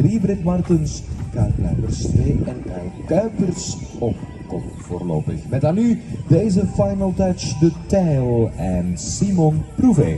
Riebrit Martens, Kuipluipers 2 en Kai Kuipers op kop voorlopig. Met aan nu deze final touch de Tijl en Simon Prouvé.